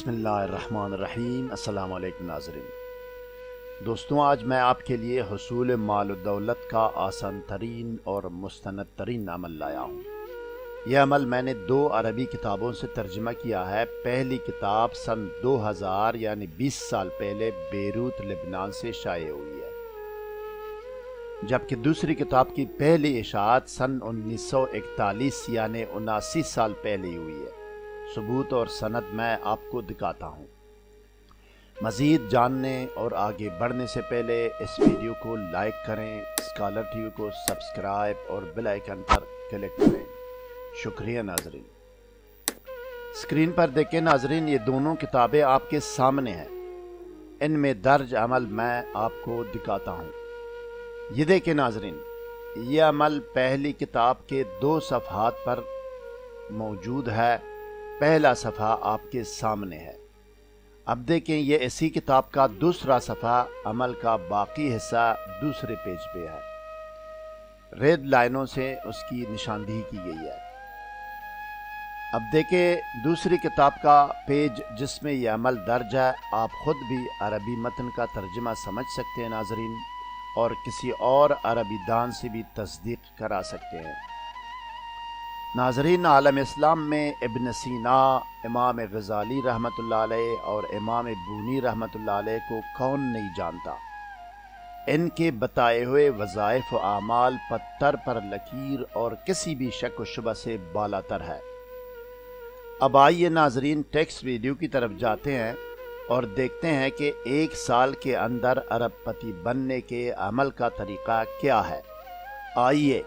बसमीम अल्लाम नाजरीन। दोस्तों, आज मैं आपके लिए हसूल माल दौलत का आसान तरीन और मुस्ंद तरीन अमल लाया हूँ। यह अमल मैंने दो अरबी किताबों से तर्जमा किया है। पहली किताब सन 2000 यानी 20 साल पहले बेरूत, लेबनान से शाये हुई है। जबकि दूसरी किताब की पहली इशात सन 1941 यानी उनासी साल पहले हुई है। सबूत और सनद मैं आपको दिखाता हूँ। मज़ीद जानने और आगे बढ़ने से पहले इस वीडियो को लाइक करें, स्कॉलर टीवी को सब्सक्राइब और बेल आइकन पर क्लिक करें। शुक्रिया नाजरीन। स्क्रीन पर देखें नाजरीन, ये दोनों किताबें आपके सामने हैं। इनमें दर्ज अमल मैं आपको दिखाता हूँ। ये देखें नाजरीन, ये अमल पहली किताब के दो सफ़ात पर मौजूद है। पहला सफ़ा आपके सामने है। अब देखें, ये इसी किताब का दूसरा सफ़ा अमल का बाकी हिस्सा दूसरे पेज पे है। रेड लाइनों से उसकी निशानदेही की गई है। अब देखें, दूसरी किताब का पेज जिसमें यह अमल दर्ज है, आप ख़ुद भी अरबी मतन का तर्जमा समझ सकते हैं, नाजरीन, और किसी और अरबी दान से भी तस्दीक करा सकते हैं। नाजरीन, आलम इस्लाम में इबन सीना, इमाम गज़ाली रहमत और इमाम बूनी रहमत को कौन नहीं जानता? इनके बताए हुए वज़ाइफ आमाल पत्थर पर लकीर और किसी भी शक व शुबा से बालातर है। अब आइए नाजरीन, टेक्स्ट वीडियो की तरफ़ जाते हैं और देखते हैं कि एक साल के अंदर अरबपति बनने के अमल का तरीका क्या है। आइए